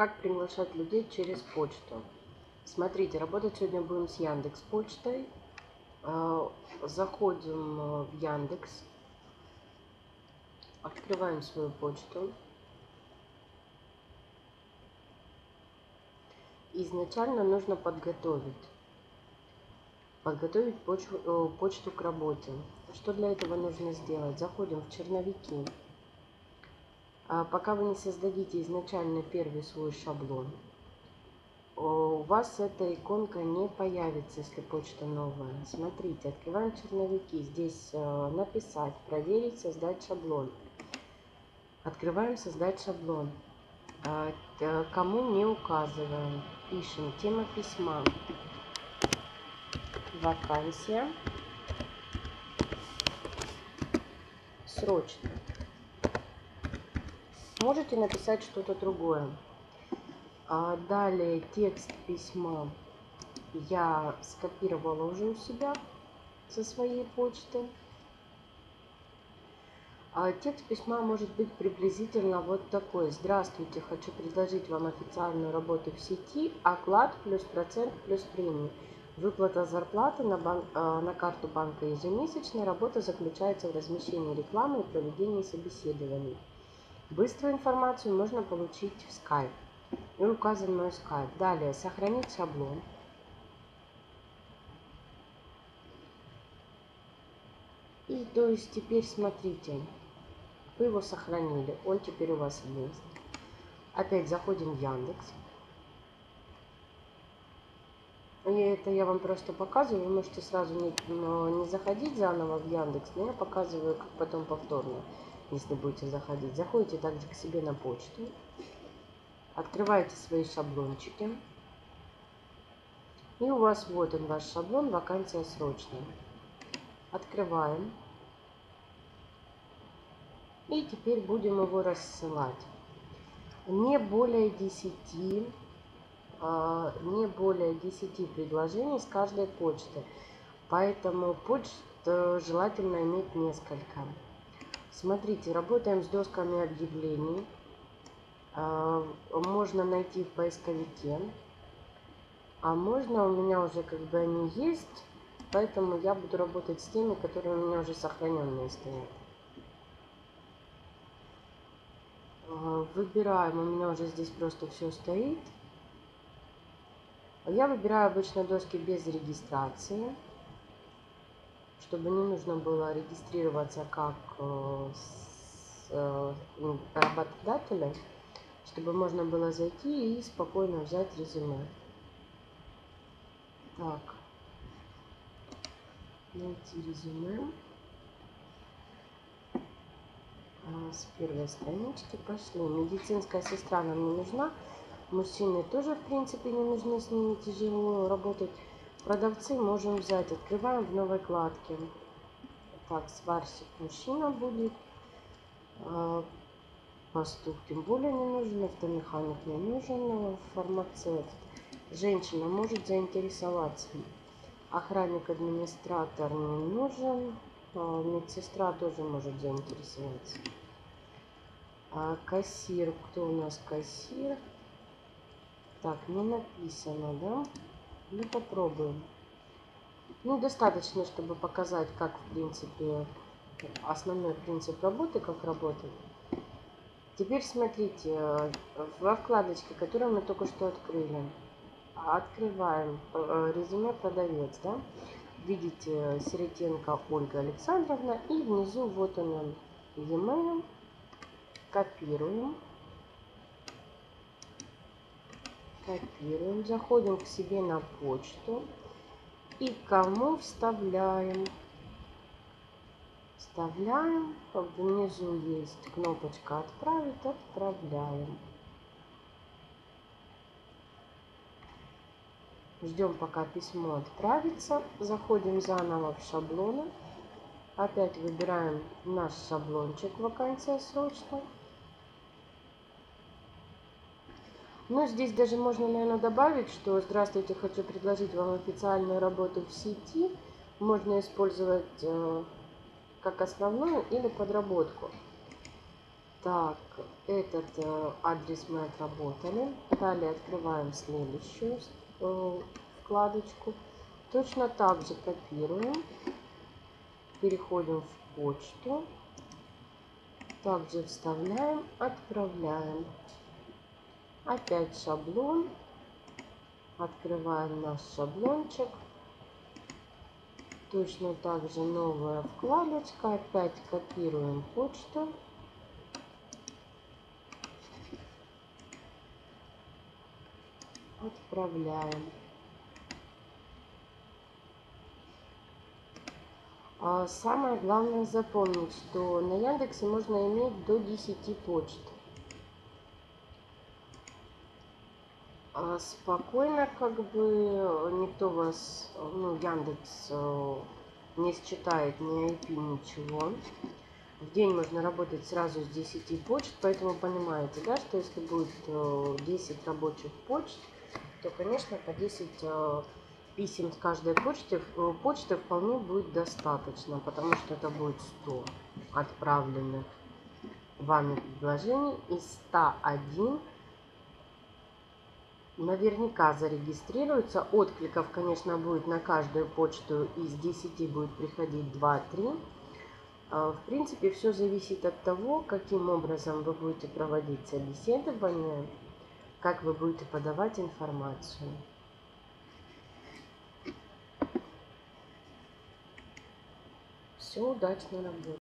Как приглашать людей через почту? Смотрите, работать сегодня будем с Яндекс почтой. А, заходим э, в Яндекс. Открываем свою почту. Изначально нужно подготовить. Подготовить почту, э, почту к работе. Что для этого нужно сделать? Заходим в черновики. А пока вы не создадите изначально первый свой шаблон, у вас эта иконка не появится, если почта новая. Смотрите, открываем черновики. Здесь э, написать, проверить, создать шаблон. Открываем создать шаблон. А, кому не указываем. Пишем тема письма. Вакансия. Срочно. Можете написать что-то другое. А далее текст письма я скопировала уже у себя со своей почты. А текст письма может быть приблизительно вот такой. Здравствуйте, хочу предложить вам официальную работу в сети. Оклад плюс процент плюс премии. Выплата зарплаты на, банк, э, на карту банка ежемесячная. Работа заключается в размещении рекламы и проведении собеседований. Быструю информацию можно получить в Skype. И указан мой Skype. Далее сохранить шаблон. И то есть теперь смотрите, вы его сохранили, он теперь у вас есть. Опять заходим в Яндекс. И это я вам просто показываю, вы можете сразу не, не заходить заново в Яндекс, но я показываю, как потом повторно если будете заходить. Заходите также к себе на почту. Открываете свои шаблончики. И у вас вот он ваш шаблон, вакансия срочная. Открываем. И теперь будем его рассылать. Не более 10, а, не более 10 предложений с каждой почты. Поэтому почт э, желательно иметь несколько. Смотрите, работаем с досками объявлений. А, можно найти в поисковике. А можно, у меня уже как бы они есть, поэтому я буду работать с теми, которые у меня уже сохраненные стоят. А, выбираем, у меня уже здесь просто все стоит. Я выбираю обычно доски без регистрации чтобы не нужно было регистрироваться как э, с, э, ну, работодателем, чтобы можно было зайти и спокойно взять резюме. Так, найти резюме. А, с первой странички пошли. Медицинская сестра нам не нужна. Мужчины тоже, в принципе, не нужны, с ними тяжело работать. Продавцы можем взять. Открываем в новой вкладке. Так, сварщик мужчина будет. А, пастух тем более не нужен. Автомеханик не нужен. Фармацевт. Женщина может заинтересоваться. Охранник-администратор не нужен. А, медсестра тоже может заинтересоваться. А кассир. Кто у нас кассир? Так, не написано, да? Ну, попробуем. Ну, достаточно, чтобы показать, как, в принципе, основной принцип работы, как работает. Теперь смотрите, во вкладочке, которую мы только что открыли, открываем э, резюме продавец, да? Видите, Сиротенко Ольга Александровна, и внизу вот он, e-mail, копируем. Копируем, заходим к себе на почту и кому вставляем. Вставляем, внизу есть кнопочка «Отправить», отправляем. Ждем, пока письмо отправится. Заходим заново в шаблоны. Опять выбираем наш шаблончик «Вакансия срочно». Ну, здесь даже можно, наверное, добавить, что «Здравствуйте, хочу предложить вам официальную работу в сети». Можно использовать э, как основную или подработку. Так, этот э, адрес мы отработали. Далее открываем следующую э, вкладочку. Точно так же копируем. Переходим в почту. Также вставляем, отправляем. Опять шаблон. Открываем наш шаблончик. Точно так же новая вкладочка. Опять копируем почту. Отправляем. А самое главное запомнить, что на Яндексе можно иметь до 10 почт. А спокойно, как бы, никто вас, ну, Яндекс э, не считает ни IP, ничего. В день можно работать сразу с 10 почт, поэтому понимаете, да, что если будет 10 э, рабочих почт, то, конечно, по 10 писем с каждой почты, э, почты вполне будет достаточно, потому что это будет 100 отправленных вами предложений и 101 наверняка зарегистрируется. Откликов, конечно, будет на каждую почту из 10 будет приходить 2-3. А, в принципе, все зависит от того, каким образом вы будете проводить собеседование, как вы будете подавать информацию. Все, удачной работы!